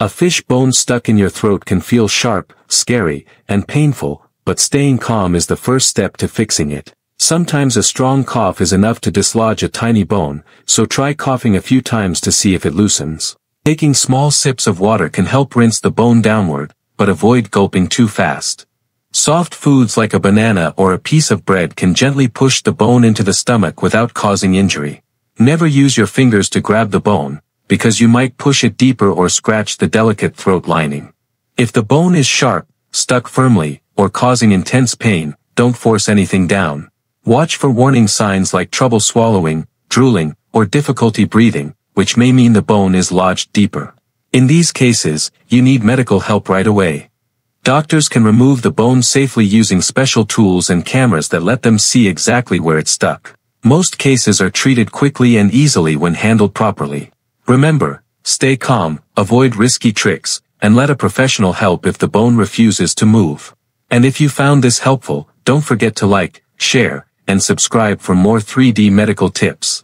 A fish bone stuck in your throat can feel sharp, scary, and painful, but staying calm is the first step to fixing it. Sometimes a strong cough is enough to dislodge a tiny bone, so try coughing a few times to see if it loosens. Taking small sips of water can help rinse the bone downward, but avoid gulping too fast. Soft foods like a banana or a piece of bread can gently push the bone into the stomach without causing injury. Never use your fingers to grab the bone, because you might push it deeper or scratch the delicate throat lining. If the bone is sharp, stuck firmly, or causing intense pain, don't force anything down. Watch for warning signs like trouble swallowing, drooling, or difficulty breathing, which may mean the bone is lodged deeper. In these cases, you need medical help right away. Doctors can remove the bone safely using special tools and cameras that let them see exactly where it's stuck. Most cases are treated quickly and easily when handled properly. Remember, stay calm, avoid risky tricks, and let a professional help if the bone refuses to move. And if you found this helpful, don't forget to like, share, and subscribe for more 3D medical tips.